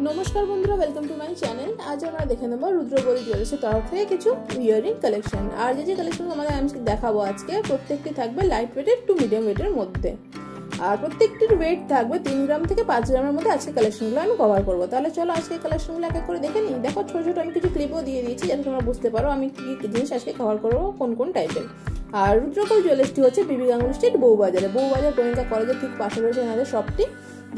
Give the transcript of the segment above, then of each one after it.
নমস্কার বন্ধুরা welcome to my channel আজ আমরা দেখে নেব রুদ্রবলী জুয়েলার্সের তরফ থেকে কিছু ইয়ারিং কালেকশন আর যে যে কালেকশন আমাদের আমি দেখাবো আজকে, প্রত্যেকটি থাকবে লাইট ওয়েটের টু মিডিয়াম ওয়েটের মধ্যে। আর প্রত্যেকটির ওয়েট থাকবে তিন গ্রাম থেকে পাঁচ গ্রামের মধ্যে আজকে কালেকশনগুলো আমি কভার করব। তাহলে চলো আজকে কালেকশনগুলো এক এক করে দেখে নিই। দেখো, ছোটো ছোটো আমি কিছু ক্লিপও দিয়ে দিয়েছি যাতে তোমরা বুঝতে পারো আমি কী কী জিনিস আজকে কভার করব, কোন কোন টাইপের আর রুদ্রকল জুয়েলার্সটি হচ্ছে বিবি গাঙ্গুলি স্ট্রিট বউবাজারে। বউবাজার গোয়েন্দা কলেজের ঠিক পাশে রয়েছে এনাদের শপটি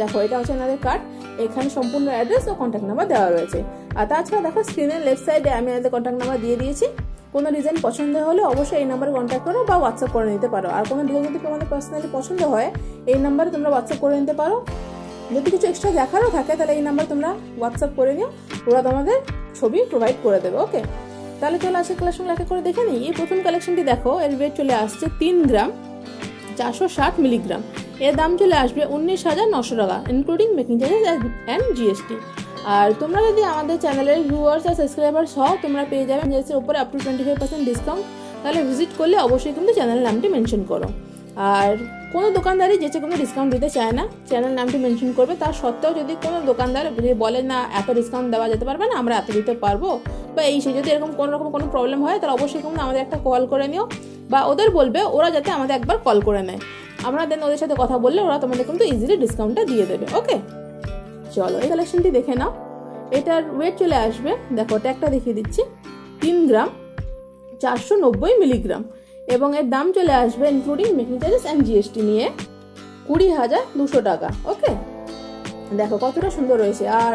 দেখো, এটা হচ্ছে এনাদের কার্ড এখানে সম্পূর্ণ অ্যাড্রেস ও কন্ট্যাক্ট নাম্বার দেওয়া রয়েছে। আর তাছাড়া দেখো স্ক্রিনের লেফট সাইডে আমি এনাদের কন্ট্যাক্ট নাম্বার দিয়ে দিয়েছি। কোনো ডিজাইন পছন্দ হলে অবশ্যই এই নাম্বারে কন্ট্যাক্ট করো বা হোয়াটসঅ্যাপ করে নিতে পারো। আর কোনো ডিজাইন যদি তোমাদের পার্সোনালি পছন্দ হয়, এই নাম্বারে তোমরা হোয়াটসঅ্যাপ করে নিতে পারো। যদি কিছু এক্সট্রা দেখারও থাকে, তাহলে এই নাম্বার তোমরা হোয়াটসঅ্যাপ করে নিও। ওরা তোমাদের ছবি প্রোভাইড করে দেবে ওকে তাহলে চলো আজকে কালেকশন লেখা করে দেখে নিই। এই প্রথম কালেকশনটি দেখো, এর ওয়েট চলে আসছে তিন গ্রাম চারশো ষাট মিলিগ্রাম এর দাম চলে আসবে উনিশ হাজার নশো টাকা including making charges and GST আর তোমরা যদি আমাদের চ্যানেলের ভিউয়ার্স আর সাবস্ক্রাইবার্স হও, তোমরা পেয়ে যাবে জিএসটির উপরে up to twenty five percent discount তাহলে ভিজিট করলে অবশ্যই কিন্তু চ্যানেলের নামটি মেনশন করো। আর কোনো দোকানদারই যেচে কোনো ডিসকাউন্ট দিতে চায় না চ্যানেল নামটি মেনশন করবে। তার সত্ত্বেও যদি কোনো দোকানদার বলে, না, এত ডিসকাউন্ট দেওয়া যেতে পারবে না, আমরা এত দিতে পারব, বা এই সে যদি এরকম কোনো রকম কোনো প্রবলেম হয়, তাহলে অবশ্যই কিন্তু আমাদের একটা কল করে নিও। বা ওদের বলবে, ওরা যাতে আমাদের একবার কল করে নেয়। আমরা দেন ওদের সাথে কথা বললে ওরা তোমাদের কিন্তু ইজিলি ডিসকাউন্টটা দিয়ে দেবে ওকে চলো, এই কালেকশনটি দেখে নাও। এটার ওয়েট চলে আসবে, দেখো ট্যাগটা দেখিয়ে দিচ্ছি, তিন গ্রাম, চারশো নব্বই মিলিগ্রাম এবং এর দাম চলে আসবে including making charges and GST নিয়ে কুড়ি হাজার দুশো টাকা ওকে দেখো, কতটা সুন্দর রয়েছে। আর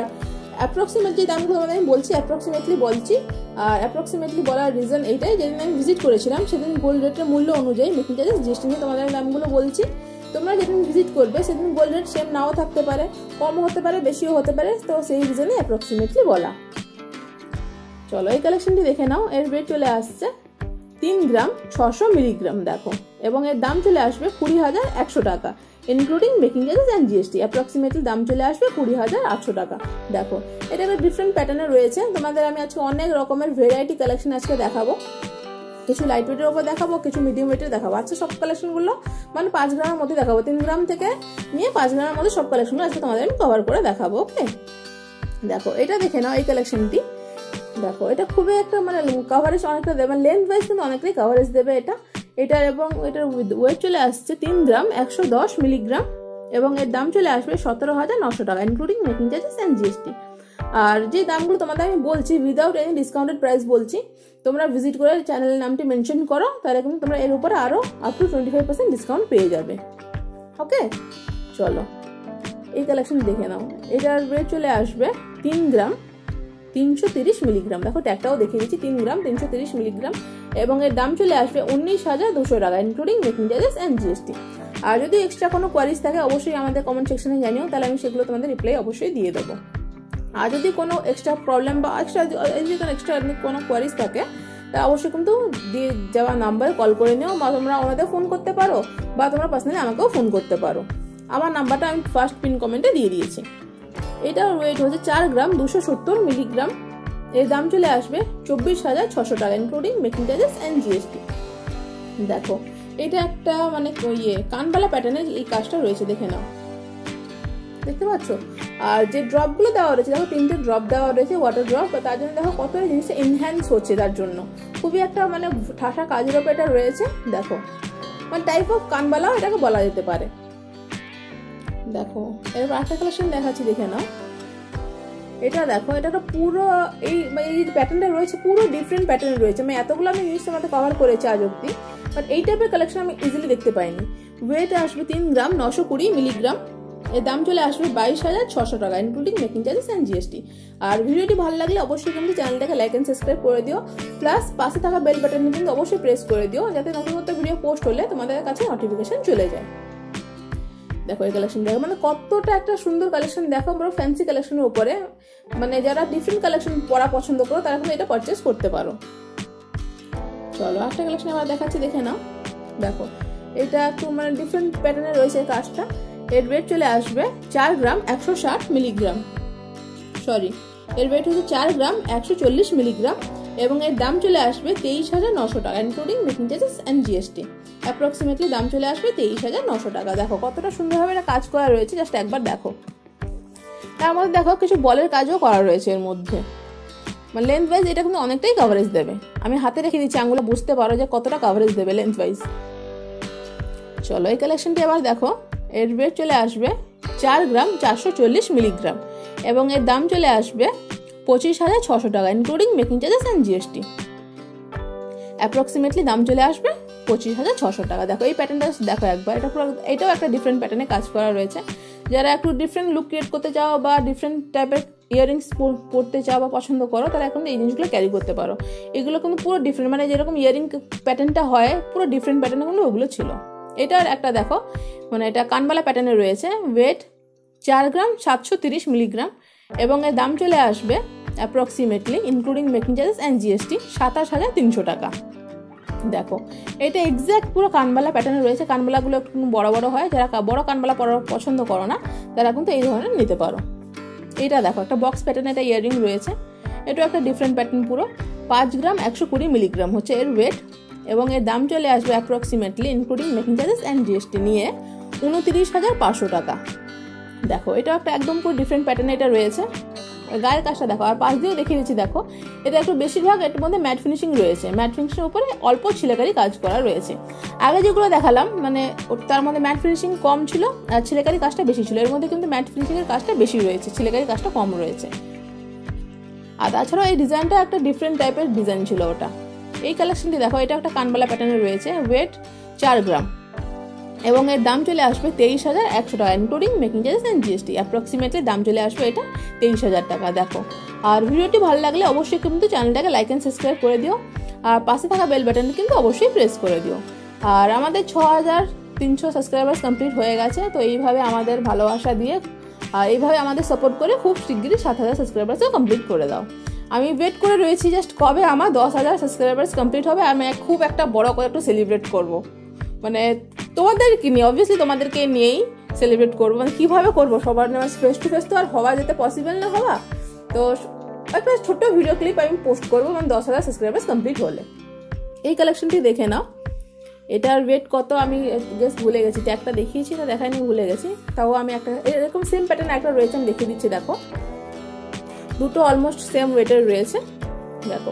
অ্যাপ্রক্সিমেটলি দামগুলো তোমাদের আমি বলছি অ্যাপ্রক্সিমেটলি বলছি, আর অ্যাপ্রক্সিমেটলি বলার রিজন এইটাই যেদিন আমি ভিজিট করেছিলাম, সেদিন গোল্ড রেটের মূল্য অনুযায়ী মেকিং চার্জেস জিএসটি নিয়ে তোমাদের দামগুলো বলছি। তোমরা যেদিন ভিজিট করবে, সেদিন গোল্ড রেট সেম নাও থাকতে পারে কমও হতে পারে, বেশিও হতে পারে, তো সেই রিজনে অ্যাপ্রক্সিমেটলি বলা। চলো এই কালেকশনটি দেখে নাও, এর ওয়েট চলে আসছে তিন গ্রাম ছশো মিলিগ্রাম, দেখো। এবং এর দাম চলে আসবে কুড়ি হাজার একশো টাকা। Including making charges and GST approximately দাম চলে আসবে কুড়ি হাজার আটশো টাকা। দেখো, এটা একটা ডিফারেন্ট প্যাটার্নে রয়েছে। তোমাদের আমি আজকে অনেক রকমের ভেরাইটি কালেকশন আজকে দেখাবো। কিছু লাইট ওয়েটের ওপর দেখাবো, কিছু মিডিয়াম ওয়েটের দেখাবো। আজকে সব কালেকশনগুলো মানে পাঁচ গ্রামের মধ্যে দেখাবো। তিন গ্রাম থেকে নিয়ে পাঁচ গ্রামের মধ্যে সব কালেকশনগুলো আজকে তোমাদের আমি কভার করে দেখাবো ওকে দেখো, এটা দেখে নাও এই কালেকশনটি দেখো, এটা খুবই একটা মানে কাভারেজ অনেকটা দেবে। লেন্থ ওয়াইজ কিন্তু অনেকটাই কাভারেজ দেবে এটা। এটার এবং এটার ওয়েট চলে আসছে তিন গ্রাম, একশো দশ মিলিগ্রাম এবং এর দাম চলে আসবে সতেরো হাজার নশো টাকা including making charges and GST আর যে দামগুলো তোমাদের আমি বলছি উইদাউট এনি ডিসকাউন্টেড প্রাইস বলছি, তোমরা ভিজিট করে চ্যানেলের নামটি মেনশন করো, তাহলে কিন্তু তোমরা এর উপরে আরও up to twenty five percent discount পেয়ে যাবে। ওকে চলো, এই কালেকশন দেখে নাও। এটার ওয়েট চলে আসবে তিন গ্রাম, তিনশো তিরিশ মিলিগ্রাম দেখো ট্যাগটাও দেখিয়ে দিচ্ছি, তিন গ্রাম, তিনশো তিরিশ মিলিগ্রাম এবং এর দাম চলে আসবে উনিশ হাজার দুশো টাকা including making charges and GST আর যদি এক্সট্রা কোনো কোয়ারিজ থাকে, অবশ্যই আমাদের কমেন্ট সেকশনে জানিও, তাহলে আমি সেগুলো তোমাদের রিপ্লাই অবশ্যই দিয়ে দেবো। আর যদি কোনো এক্সট্রা প্রবলেম বা এক্সট্রা যদি কোনো এক্সট্রা কোনো কোয়ারিজ থাকে, তা অবশ্যই কিন্তু দিয়ে যাওয়া নাম্বারে কল করে নিও, বা তোমরা ওনাদের ফোন করতে পারো, বা তোমরা পার্সোনালি আমাকেও ফোন করতে পারো। আমার নাম্বারটা আমি ফার্স্ট পিন কমেন্টে দিয়ে দিয়েছি। এটার ওয়েট হচ্ছে চার গ্রাম দুশো সত্তর মিলিগ্রাম এর দাম চলে আসবে চব্বিশ হাজার ছশো টাকা including making charges and GST দেখো, এটা একটা মানে ইয়ে কানবালা প্যাটার্নের এই কাজটা রয়েছে, দেখে নাও। দেখতে পাচ্ছ? আর যে ড্রপগুলো দেওয়া রয়েছে, দেখো তিনটে ড্রপ দেওয়া রয়েছে ওয়াটার ড্রপ তার জন্য দেখো কত জিনিসটা এনহ্যান্স হচ্ছে তার জন্য। খুবই একটা মানে ঠাসা কাজের ওপর এটা রয়েছে, দেখো। মানে টাইপ অফ কানবালাও এটাকে বলা যেতে পারে। দেখো এরপর একটা কালেকশন দেখাচ্ছি, দেখে নাও। এটা দেখো, এটা তো পুরো এই মানে এই প্যাটার্নটা রয়েছে, পুরো ডিফারেন্ট প্যাটার্ন রয়েছে। আমি এতগুলো আমি জিনিস তোমাদের কভার করেছি আজ অব্দি বাট এই টাইপের কালেকশন আমি ইজিলি দেখতে পাইনি। ওয়েট আসবে তিন গ্রাম, নশো কুড়ি মিলিগ্রাম এর দাম চলে আসবে বাইশ হাজার ছশো টাকা including making charges and GST আর ভিডিওটি ভালো লাগলে অবশ্যই কিন্তু চ্যানেলটাকে লাইক অ্যান্ড সাবস্ক্রাইব করে দিও প্লাস পাশে থাকা বেল বাটনটি কিন্তু অবশ্যই প্রেস করে দিও, যাতে নতুন নতুন ভিডিও পোস্ট হলে তোমাদের কাছে নোটিফিকেশন চলে যায়। দেখো এই কালেকশন দেখো। মানে কতটা একটা সুন্দর কালেকশন দেখো বড় ফ্যান্সি কালেকশনের উপরে। মানে যারা ডিফারেন্ট কালেকশন পরা পছন্দ করো, তারা কিন্তু এটা পারচেস করতে পারো। চলো একটা কালেকশন আবার দেখাচ্ছি, দেখে নাও। দেখো, এটা একটু মানে ডিফারেন্ট প্যাটার্নে রয়েছে কাজটা। এর ওয়েট চলে আসবে চার গ্রাম একশো ষাট মিলিগ্রাম সরি এর ওয়েট হচ্ছে চার গ্রাম একশো চল্লিশ মিলিগ্রাম এবং এর দাম চলে আসবে তেইশ হাজার নশো টাকা including making charges and GST approximately দাম চলে আসবে তেইশ হাজার নশো টাকা। দেখো, কতটা সুন্দরভাবে এটা কাজ করা রয়েছে জাস্ট একবার দেখো। তার মধ্যে দেখো, কিছু বলের কাজও করা রয়েছে এর মধ্যে। মানে লেন্থ ওয়াইজ এটা কিন্তু অনেকটাই কভারেজ দেবে। আমি হাতে রেখে দিচ্ছি আঙুলে বুঝতে পারো যে কতটা কভারেজ দেবে লেন্থ ওয়াইজ চলো, এই কালেকশনটি এবার দেখো, এর ওয়েট চলে আসবে চার গ্রাম চারশো চল্লিশ মিলিগ্রাম এবং এর দাম চলে আসবে পঁচিশ হাজার ছশো টাকা including making charges and GST approximately দাম চলে আসবে পঁচিশ হাজার ছশো টাকা। দেখো, এই প্যাটার্নটা দেখো একবার। এটা পুরো, এটাও একটা ডিফারেন্ট প্যাটার্নে কাজ করা রয়েছে। যারা একটু ডিফারেন্ট লুক ক্রিয়েট করতে চাও বা ডিফারেন্ট টাইপের ইয়ারিংস পরতে চাও বা পছন্দ করো তারা এখন এই জিনিসগুলো ক্যারি করতে পারো। এগুলো কিন্তু পুরো ডিফারেন্ট মানে যেরকম ইয়ারিং প্যাটার্নটা হয়, পুরো ডিফারেন্ট প্যাটার্নে কিন্তু ওগুলো ছিল। এটার একটা দেখো মানে এটা কানবালা প্যাটার্নে রয়েছে। ওয়েট চার গ্রাম সাতশো তিরিশ মিলিগ্রাম এবং এর দাম চলে আসবে approximately including making charges and GST সাতাশ হাজার তিনশো টাকা। দেখো এটা এক্স্যাক্ট পুরো কানবালা প্যাটার্নে রয়েছে। কানবালাগুলো একটু বড় বড় হয়, যারা বড় কানবালা পছন্দ করো না, তারা কিন্তু এই ধরনের নিতে পারো। এটা দেখো, একটা বক্স প্যাটার্নে একটা ইয়ারিং রয়েছে। এটাও একটা ডিফারেন্ট প্যাটার্ন পুরো। পাঁচ গ্রাম একশো কুড়ি মিলিগ্রাম হচ্ছে এর ওয়েট এবং এর দাম চলে আসবে approximately including making charges and GST নিয়ে উনতিরিশ হাজার পাঁচশো টাকা। দেখো এটা একটা একদম পুরো ডিফারেন্ট প্যাটার্নে এটা রয়েছে। গায়ের কাজটা দেখো, আর পাশ দিয়েও দেখিয়ে দিচ্ছি, দেখো। এটা একটু বেশিরভাগ এটার মধ্যে ম্যাট ফিনিশিং রয়েছে। ম্যাট ফিনিশিংয়ের উপরে অল্প ছিলেকারি কাজ করা রয়েছে। আগে যেগুলো দেখালাম মানে তার মধ্যে ম্যাট ফিনিশিং কম ছিল, আর ছিলেকারি কাজটা বেশি ছিল। এর মধ্যে কিন্তু ম্যাট ফিনিশিংয়ের কাজটা বেশি রয়েছে, ছিলেকারি কাজটা কম রয়েছে। আর তাছাড়াও এই ডিজাইনটা একটা ডিফারেন্ট টাইপের ডিজাইন ছিল ওটা। এই কালেকশনটি দেখো, এটা একটা কানবালা প্যাটার্নে রয়েছে ওয়েট চার গ্রাম। এবং এর দাম চলে আসবে তেইশ হাজার একশো টাকা। Including making charges and GST approximately দাম চলে আসবে এটা তেইশ হাজার টাকা, দেখো। আর ভিডিওটি ভালো লাগলে অবশ্যই কিন্তু চ্যানেলটাকে লাইক অ্যান্ড সাবস্ক্রাইব করে দিও। আর পাশে থাকা বেল বাটনটি কিন্তু অবশ্যই প্রেস করে দিও। আর আমাদের ছ হাজার তিনশো সাবস্ক্রাইবার্স কমপ্লিট হয়ে গেছে, তো এইভাবে আমাদের ভালোবাসা দিয়ে, আর এইভাবে আমাদের সাপোর্ট করে খুব শিগগিরই সাত হাজার সাবস্ক্রাইবার্সও কমপ্লিট করে দাও। আমি ওয়েট করে রয়েছি জাস্ট কবে আমার দশ হাজার সাবস্ক্রাইবার্স কমপ্লিট হবে, আমি খুব একটা বড় করে একটু সেলিব্রেট করব। মানে তোমাদেরকে নিয়ে অবভিয়াসলি তোমাদেরকে নিয়েই সেলিব্রেট করব। মানে কীভাবে করব? সবার ফেস টু ফেস তো আর হওয়া যেতে পসিবল না হওয়া। তো একটা ছোট্ট ভিডিও ক্লিপ আমি পোস্ট করব মানে দশ হাজার সাবস্ক্রাইবার্স কমপ্লিট হলে। এই কালেকশনটি দেখে নাও। এটার ওয়েট কত? আমি জাস্ট ভুলে গেছি। ট্যাগটা দেখিয়েছি, না দেখাইনি, ভুলে গেছি। তাও আমি একটা, এরকম সেম প্যাটার্ন একটা রয়েছে, আমি দেখিয়ে দিচ্ছি, দেখো। দুটো অলমোস্ট সেম ওয়েটের রয়েছে। দেখো।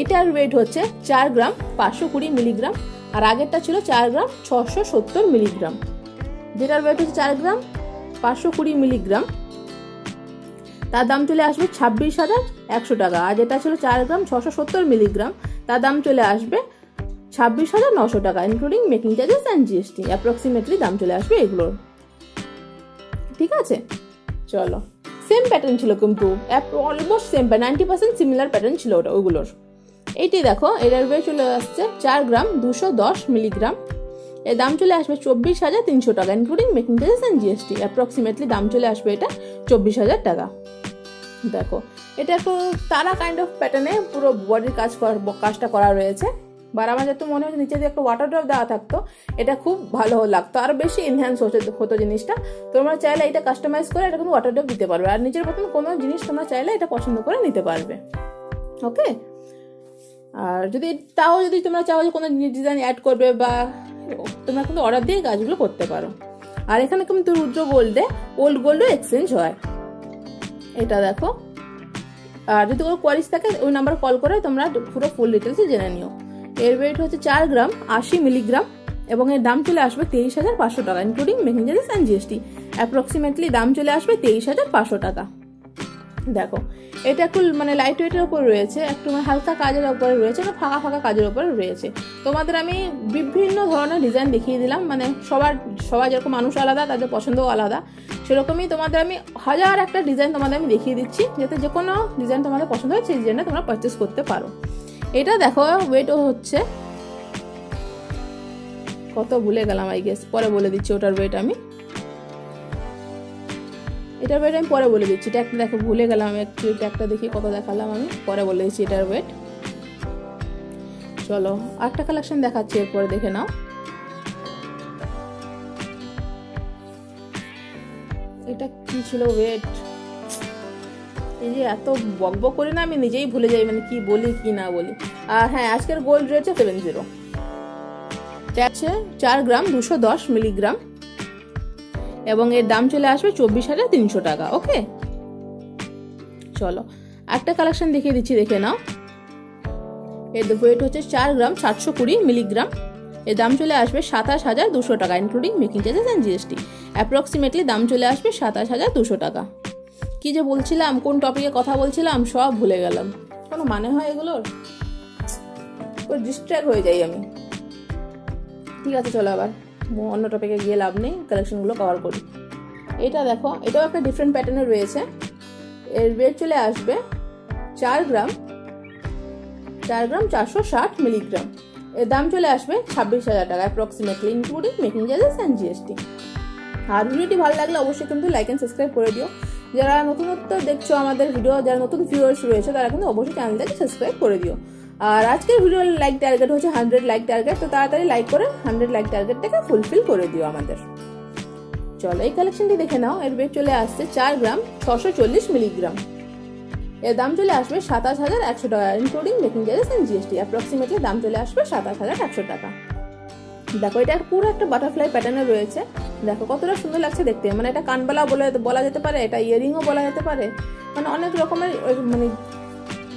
এইটার ওয়েট হচ্ছে চার গ্রাম পাঁচশো কুড়ি মিলিগ্রাম আর আগেরটা ছিল চার গ্রাম ছশো সত্তর মিলিগ্রাম। যেটার ওয়েট হচ্ছে চার গ্রাম, পাঁচশো কুড়ি মিলিগ্রাম। তার দাম চলে আসবে ছাব্বিশ হাজার একশো টাকা। আর যেটা ছিল চার গ্রাম ছশো সত্তর মিলিগ্রাম, তার দাম চলে আসবে ছাব্বিশ হাজার নশো টাকা including making charges and GST approximately দাম চলে আসবে এগুলোর। ঠিক আছে? চলো। সেম প্যাটার্ন ছিল কিন্তু। Almost same ninety percent similar pattern ছিল ওটা, ওগুলোর। এইটি দেখো এটার ওয়েট চলে আসছে চার গ্রাম দুশো দশ মিলিগ্রাম। এর দাম চলে আসবে চব্বিশ হাজার তিনশো টাকা including making charges and GST approximately দাম চলে আসবে এটা চব্বিশ হাজার টাকা। দেখো, এটা একটু তারা কাইন্ড অফ প্যাটার্নে পুরো বডির কাজ কাজটা করা রয়েছে। বার আমার যাতে মনে হচ্ছে নিচে দিয়ে একটা ওয়াটার ড্রপ দেওয়া থাকতো, এটা খুব ভালো লাগতো। আরও বেশি এনহ্যান্স হচ্ছে হতো জিনিসটা। তোমরা চাইলে এটা কাস্টমাইজ করে এটা কিন্তু ওয়াটার ড্রপ দিতে পারবে। আর নিজের মতন কোনো জিনিস তোমরা চাইলে এটা পছন্দ করে নিতে পারবে। ওকে আর যদি তাও যদি তোমরা চাও যে কোনো ডিজাইন অ্যাড করবে বা তোমরা কিন্তু অর্ডার দিয়ে কাজগুলো করতে পারো। আর এখানে কিন্তু রুদ্র গোল্ডে ওল্ড গোল্ডও এক্সচেঞ্জ হয়। এটা দেখো। আর যদি কোনো কোয়ারিজ থাকে, ওই নাম্বার কল করে তোমরা পুরো ফুল ডিটেলসে জেনে নিও। এর ওয়েট হচ্ছে চার গ্রাম, আশি মিলিগ্রাম এবং এর দাম চলে আসবে তেইশ হাজার পাঁচশো টাকা including making charges and GST approximately দাম চলে আসবে তেইশ হাজার পাঁচশো টাকা। দেখো, এটা একটু মানে লাইট ওয়েটের ওপর রয়েছে, একটু মানে হালকা কাজের ওপরে রয়েছে না ফাঁকা ফাঁকা কাজের ওপরে রয়েছে। তোমাদের আমি বিভিন্ন ধরনের ডিজাইন দেখিয়ে দিলাম মানে সবার সবার যেরকম মানুষ আলাদা, তাদের পছন্দও আলাদা, সেরকমই তোমাদের আমি হাজার একটা ডিজাইন তোমাদের আমি দেখিয়ে দিচ্ছি, যাতে যে কোনো ডিজাইন তোমাদের পছন্দ হয়, সেই ডিজাইনটা তোমরা পারচেস করতে পারো। এটা দেখো ওয়েটও হচ্ছে, কত ভুলে গেলাম আই গেস পরে বলে দিচ্ছি ওটার ওয়েট আমি। এটার ওয়েট আমি পরে বলে দিচ্ছি। ট্যাগটা দেখো, ভুলে গেলাম আমি একটু ট্যাগটা দেখি কত দেখালাম আমি। পরে বলে দিচ্ছি এটার ওয়েট চলো, আরেকটা কালেকশন দেখাচ্ছি, এরপরে দেখে নাও। এটা কি ছিল ওয়েট এই যে এত বক বক করি না, আমি নিজেই ভুলে যাই মানে কি বলি, কি না বলি। আর হ্যাঁ আজকের গোল্ড রয়েছে সেভেন জিরো চার গ্রাম দুশো দশ মিলিগ্রাম এবং এর দাম চলে আসবে চব্বিশ হাজার তিনশো টাকা, ওকে? চলো, একটা কালেকশন দেখিয়ে দিচ্ছি, দেখে নাও। এর ওয়েট হচ্ছে চার গ্রাম সাতশো কুড়ি মিলিগ্রাম এর দাম চলে আসবে সাতাশ হাজার দুশো টাকা including making charges and GST approximately দাম চলে আসবে সাতাশ হাজার দুশো টাকা। কী যে বলছিলাম, কোন টপিকে কথা বলছিলাম, সব ভুলে গেলাম। কোনো মানে হয় এগুলোর? ডিস্ট্র্যাক্ট হয়ে যাই আমি। ঠিক আছে, চলো আবার। অন্য টপিকে গিয়ে লাভ নেই কালেকশনগুলো কভার করি। এটা দেখো, এটাও একটা ডিফারেন্ট প্যাটার্নে রয়েছে। এর ওয়েট চলে আসবে চার গ্রাম চার গ্রাম চারশো ষাট মিলিগ্রাম এর দাম চলে আসবে ছাব্বিশ হাজার টাকা approximately including making charges and GST আর ভিডিওটি ভালো লাগলে অবশ্যই কিন্তু লাইক অ্যান্ড সাবস্ক্রাইব করে দিও। যারা নতুনত্ব দেখছ আমাদের ভিডিও যারা নতুন ভিউয়ার্স রয়েছে, তারা কিন্তু অবশ্যই চ্যানেলটাকে সাবস্ক্রাইব করে দিও। আর আজকের ভিডিওর লাইক টার্গেট হচ্ছে হান্ড্রেড লাইক টার্গেট তো তাড়াতাড়ি লাইক করে হান্ড্রেড লাইক টার্গেটটাকে ফুলফিল করে দিও আমাদের। চলো এই কালেকশনটি দেখে নাও, এর ওয়েট চলে আসছে চার গ্রাম ছশো চল্লিশ মিলিগ্রাম এর দাম চলে আসবে সাতাশ হাজার একশো টাকা including making charges and GST approximately দাম চলে আসবে সাতাশ হাজার একশো টাকা। দেখো, এটা পুরো একটা বাটারফ্লাই প্যাটার্নে রয়েছে। দেখো, কতটা সুন্দর লাগছে দেখতে। মানে এটা কানবালা বলে বলা যেতে পারে, এটা ইয়ারিংও বলা যেতে পারে। মানে অনেক রকমের মানে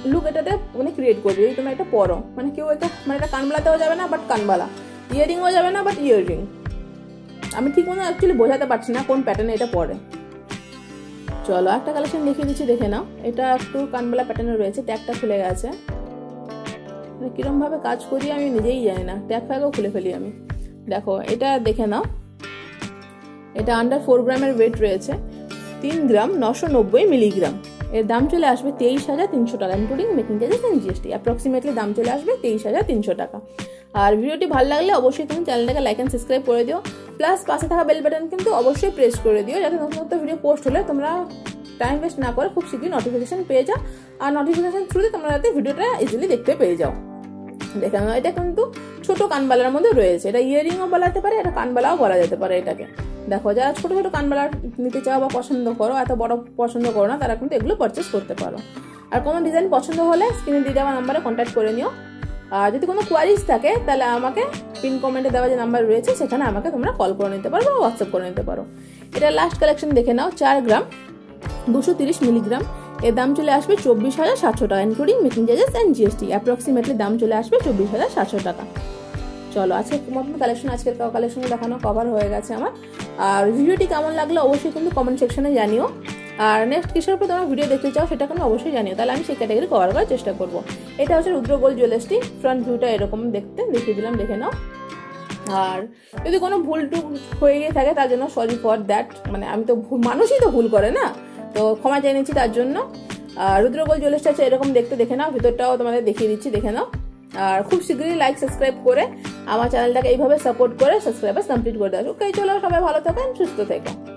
লুক এটাতে মানে ক্রিয়েট করবে। যদি তুমি এটা পরো। মানে কেউ এটা মানে এটা কানবালাতেও যাবে না বাট কানবালা ইয়ারিংও যাবে না বাট ইয়ারিং আমি ঠিক মতো অ্যাকচুয়ালি বোঝাতে পারছি না কোন প্যাটার্নে এটা পরে। চলো, একটা কালেকশন দেখিয়ে দিচ্ছি, দেখে নাও। এটা একটু কানবালা প্যাটার্নে রয়েছে ট্যাগটা খুলে গেছে। মানে কিরমভাবে কাজ করি আমি নিজেই জানি না। ট্যাগ ফ্যাগও খুলে ফেলি আমি। দেখো, এটা দেখে নাও। এটা আন্ডার ফোর গ্রামের ওয়েট রয়েছে। তিন গ্রাম নশো নব্বই মিলিগ্রাম এর দাম চলে আসবে তেইশ হাজার তিনশো টাকা। Including making charges and GST approximately দাম চলে আসবে তেইশ হাজার তিনশো টাকা। আর ভিডিওটি ভালো লাগলে অবশ্যই তুমি চ্যানেলটাকে লাইক অ্যান্ড সাবস্ক্রাইব করে দিও। প্লাস পাশে থাকা বেল বাটন কিন্তু অবশ্যই প্রেস করে দিও, যাতে নতুন নতুন ভিডিও পোস্ট হলে তোমরা টাইম ওয়েস্ট না করে খুব শীঘ্রই নোটিফিকেশন পেয়ে যাও। আর নোটিফিকেশন থ্রুতে তোমরা যাতে ভিডিওটা ইজিলি দেখতে পেয়ে যাও। দেখে নাও, এটা কিন্তু ছোট কানবালার মধ্যে রয়েছে। এটা ইয়ারিংও বলাতে পারে, এটা কানবালাও বলা যেতে পারে এটাকে। দেখো, যারা ছোটো ছোটো কানবালা নিতে চাও বা পছন্দ করো, এত বড় পছন্দ করো না, তারা কিন্তু এগুলো পারচেস করতে পারো। আর কোনো ডিজাইন পছন্দ হলে স্ক্রিনে দিয়ে দেওয়া নাম্বারে কন্ট্যাক্ট করে নিও। আর যদি কোনো কোয়ারিজ থাকে, তাহলে আমাকে পিন কমেন্টে দেওয়া যে নাম্বার রয়েছে, সেখানে আমাকে তোমরা কল করে নিতে পারো বা হোয়াটসঅ্যাপ করে নিতে পারো। এটা লাস্ট কালেকশন দেখে নাও, চার গ্রাম দুশো তিরিশ মিলিগ্রাম এর দাম চলে আসবে চব্বিশ হাজার সাতশো টাকা including making charges and GST approximately দাম চলে আসবে চব্বিশ হাজার সাতশো টাকা। চলো, আজকে মতন কালেকশন আজকের কালেকশন দেখানো কভার হয়ে গেছে আমার। আর ভিডিওটি কেমন লাগল অবশ্যই কিন্তু কমেন্ট সেকশনে জানিও। আর নেক্সট কিসের উপর তোমরা ভিডিও দেখতে চাও সেটা কিন্তু অবশ্যই জানিও। তাহলে আমি সেই ক্যাটাগরি কভার করার চেষ্টা করব। এটা হচ্ছে রুদ্র গোল্ড জুয়েলার্সটি ফ্রন্ট ভিউটা এরকম দেখতে, দেখিয়ে দিলাম, দেখে নাও। আর যদি কোনো ভুল টুক হয়ে গিয়ে থাকে, তার জন্য সরি ফর দ্যাট মানে আমি তো মানুষই তো ভুল করে না। তো ক্ষমা চেয়ে নিচ্ছি তার জন্য। আর রুদ্রগোল জুয়েলার্সটা আছে এরকম দেখতে, দেখে নাও। ভিতরটাও তোমাদের দেখিয়ে দিচ্ছি, দেখে নাও। আর খুব শীঘ্রই লাইক সাবস্ক্রাইব করে আমার চ্যানেলটাকে এইভাবে সাপোর্ট করে সাবস্ক্রাইবার কমপ্লিট করে দেওয়া। ওকে চলো সবাই ভালো থাকেন, সুস্থ থেকো